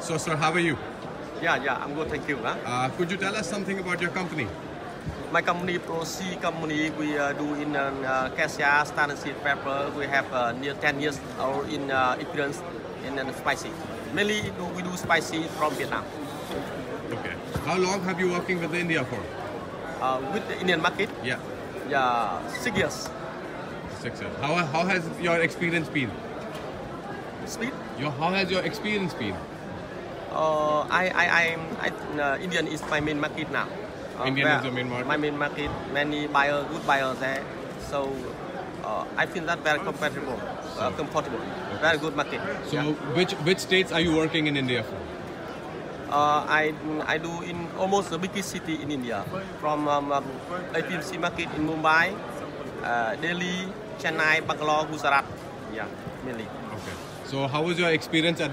So, sir, how are you? Yeah, yeah, I'm good, thank you. Huh? Uh, could you tell us something about your company? My company, Proc company, we uh, do in uh, cassia, standard seed pepper. We have uh, near 10 years our in uh, experience in uh, spicy. Mainly do, we do spicy from Vietnam. Okay. How long have you working with India for? Uh, with the Indian market, Yeah, yeah, six years. six years. How, how has your experience been? Speed. Your, how has your experience been? Uh, I, I, I'm, I, uh, Indian is my main market now. Uh, Indian is your main market? My main market, many buyer, good buyers there. So uh, I feel that very compatible, uh, comfortable, very good market. So, Yeah. which which states are you working in India for? Uh, I, I do in almost the biggest city in India, from um, um, APMC market in Mumbai, uh, Delhi, Chennai, Bangalore, Gujarat. Yeah, mainly. Okay. So, how was your experience at the